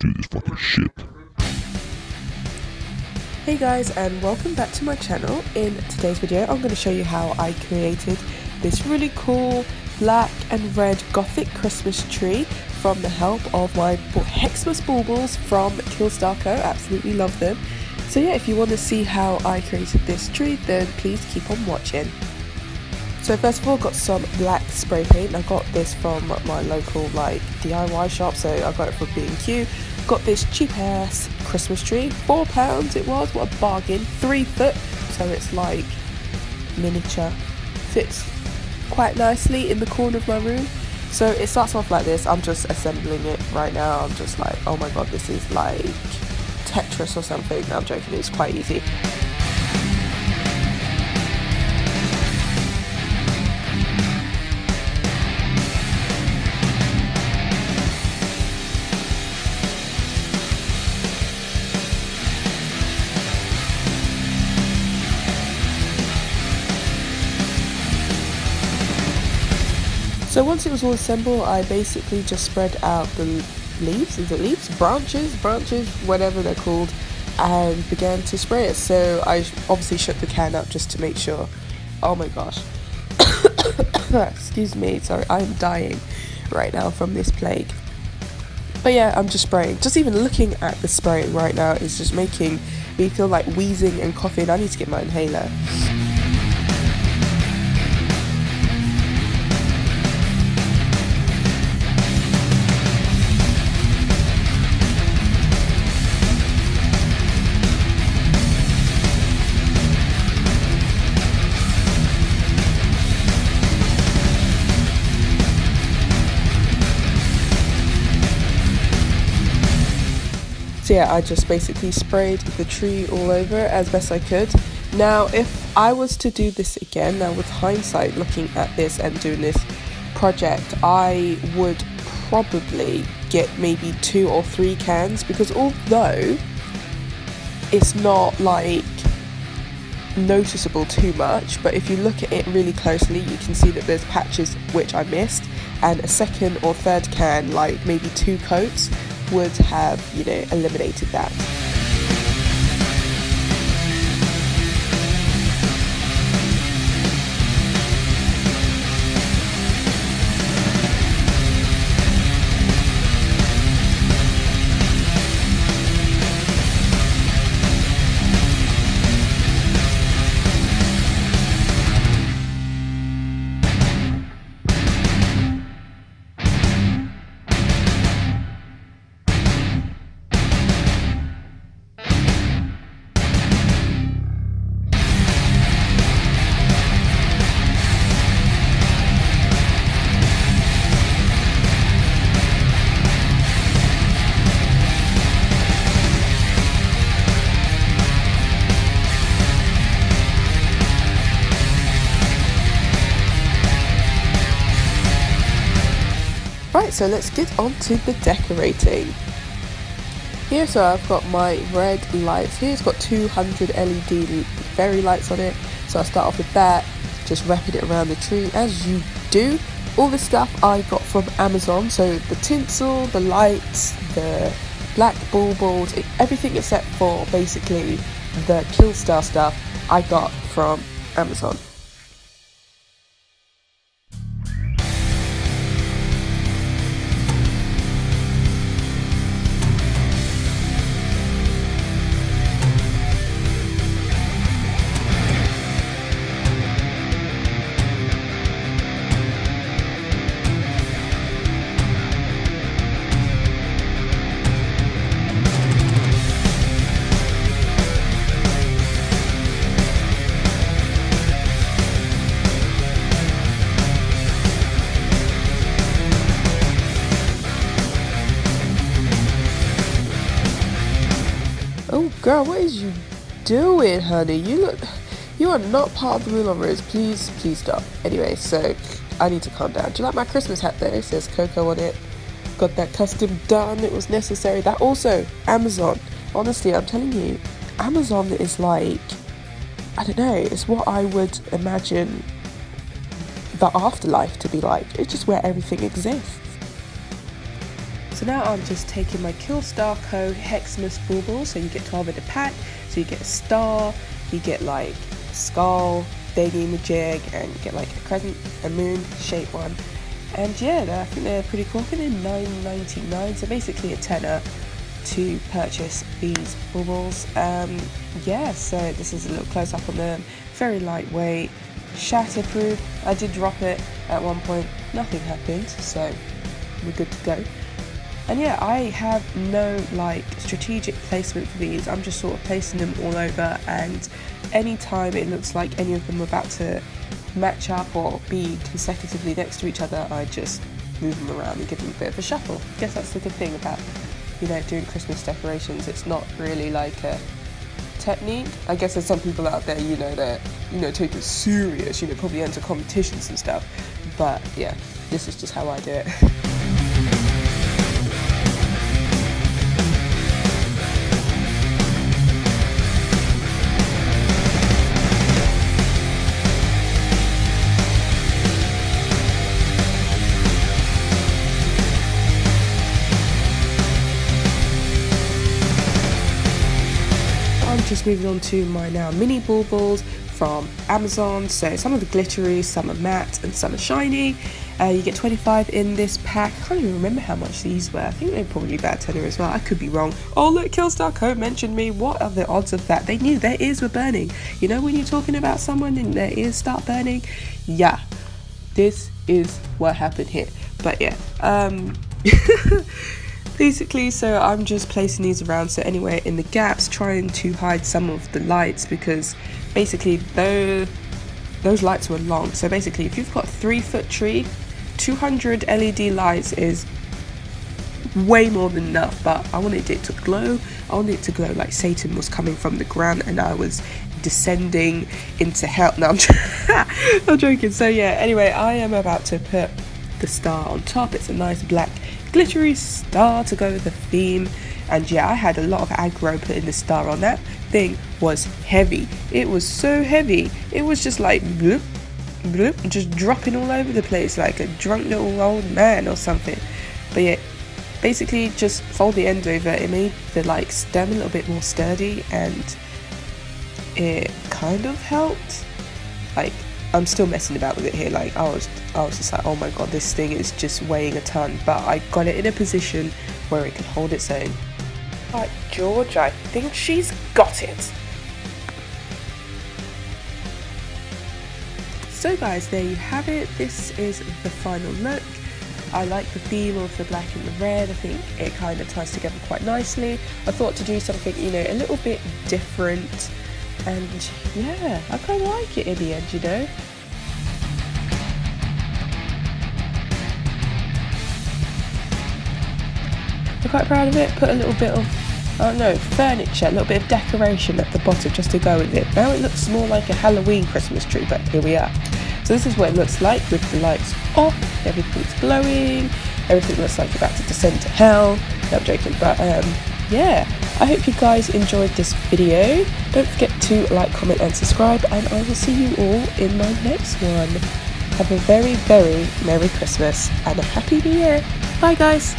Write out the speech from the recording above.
Do this fucking shit. Hey guys and welcome back to my channel. In today's video I'm going to show you how I created this really cool black and red gothic Christmas tree from the help of my Hexmas baubles from Killstar Co. Absolutely love them. So yeah, if you want to see how I created this tree then please keep on watching. So first of all, got some black spray paint. I got this from my local like DIY shop, so I got it from B&Q. Got this cheap ass Christmas tree, four pounds it was. What a bargain! Three foot, so it's like miniature. Fits quite nicely in the corner of my room. So it starts off like this. I'm just assembling it right now. I'm just like, oh my god, this is like Tetris or something. I'm joking. It's quite easy. So once it was all assembled, I basically just spread out the leaves, is it leaves? Branches, branches, whatever they're called, and began to spray it. So I obviously shook the can up just to make sure. Oh my gosh. Excuse me, sorry, I'm dying right now from this plague. But yeah, I'm just spraying. Just even looking at the spraying right now is just making me feel like wheezing and coughing. I need to get my inhaler. So yeah, I just basically sprayed the tree all over as best I could. Now, if I was to do this again, now with hindsight looking at this and doing this project, I would probably get maybe two or three cans because although it's not like noticeable too much, but if you look at it really closely, you can see that there's patches which I missed, and a second or third can, like maybe two coats, would have, you know, eliminated that. So let's get on to the decorating. Here, so I've got my red lights. Here it's got 200 LED fairy lights on it. So I start off with that, just wrapping it around the tree as you do. All this stuff I got from Amazon. So the tinsel, the lights, the black baubles, everything except for basically the Killstar stuff I got from Amazon. Girl, what is you doing, honey? You look, you are not part of the Moulin Rouge. Please, please stop. Anyway, so I need to calm down. Do you like my Christmas hat though? It says Cocoa on it. Got that custom done. It was necessary. That also Amazon. Honestly, I'm telling you, Amazon is like, I don't know. It's what I would imagine the afterlife to be like. It's just where everything exists. So now I'm just taking my Killstar Co. Hexmas baubles, so you get 12 in a pack, so you get a star, you get like a skull, baby majig, and you get like a crescent, a moon shape one. And yeah, I think they're pretty cool. I think they're 9.99, so basically a tenner to purchase these baubles. Um, yeah, so this is a little close up on them. Very lightweight, shatterproof. I did drop it at one point, nothing happened, so we're good to go. And yeah, I have no like strategic placement for these. I'm just sort of placing them all over, and anytime it looks like any of them are about to match up or be consecutively next to each other, I just move them around and give them a bit of a shuffle. I guess that's the good thing about you know doing Christmas decorations. It's not really like a technique. I guess there's some people out there, you know, that you know take it serious, you know, probably enter competitions and stuff. But yeah, this is just how I do it. just moving on to my now mini baubles from Amazon. So some of the glittery, some are matte, and some are shiny. Uh, you get 25 in this pack. I can't even remember how much these were. I think they're probably about tenner as well. I could be wrong. Oh look, Killstar Co mentioned me. What are the odds of that? They knew their ears were burning. You know when you're talking about someone and their ears start burning? Yeah, this is what happened here. But yeah, um, basically so I'm just placing these around so anywhere in the gaps trying to hide some of the lights because basically those those lights were long. So basically if you've got a three foot tree 200 LED lights is way more than enough but I wanted it to glow. I wanted it to glow like Satan was coming from the ground and I was descending into hell no I'm, I'm joking. So yeah anyway I am about to put the star on top. It's a nice black glittery star to go with the theme. And yeah, I had a lot of aggro putting the star on. That thing was heavy. It was so heavy. It was just like bloop, bloop, just dropping all over the place like a drunk little old man or something. But yeah, basically just fold the end over. It made the like stem a little bit more sturdy and it kind of helped. Like I'm still messing about with it here. Like I was, I was just like, oh my god, this thing is just weighing a ton. But I got it in a position where it can hold its own. Right, George, I think she's got it. So guys, there you have it. This is the final look. I like the theme of the black and the red. I think it kind of ties together quite nicely. I thought to do something, you know, a little bit different and yeah, I kind of like it in the end, you know. I'm quite proud of it. Put a little bit of, I don't know, furniture, a little bit of decoration at the bottom just to go with it. Now it looks more like a Halloween Christmas tree, but here we are. So this is what it looks like with the lights off, everything's glowing, everything looks like you're about to descend to hell. No, I'm joking, but um, yeah, I hope you guys enjoyed this video. Don't forget to like, comment and subscribe and I will see you all in my next one. Have a very, very Merry Christmas and a Happy New Year. Bye guys.